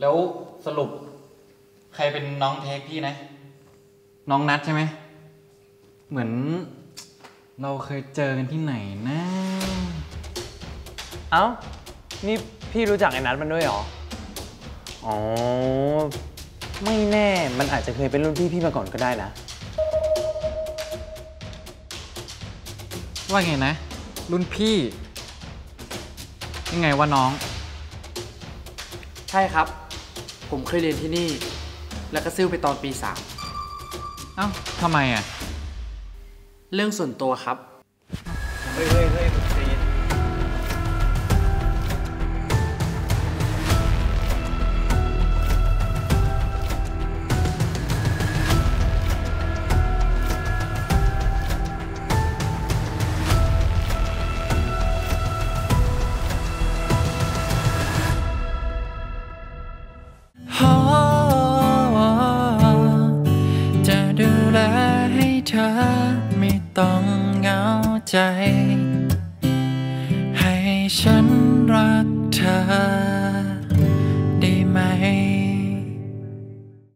แล้วสรุปใครเป็นน้องเทคพี่นะ น้องนัดใช่ไหม เหมือนเราเคยเจอกันที่ไหนนะ เอ้า นี่พี่รู้จักไอ้นัทมันด้วยเหรอ อ๋อ ไม่แน่ มันอาจจะเคยเป็นรุ่นพี่พี่มาก่อนก็ได้นะ ว่าไงนะ รุ่นพี่ ยังไงว่าน้อง ใช่ครับ ผมเคยเรียนที่นี่ แล้วก็ซิ่วไปตอนปีเอ้าทำไมอะ3เรื่องส่วนตัวครับ เฮ้ยเฮ้ยเฮ้ย เธอไม่ต้องเหงาใจ ให้ฉันรัก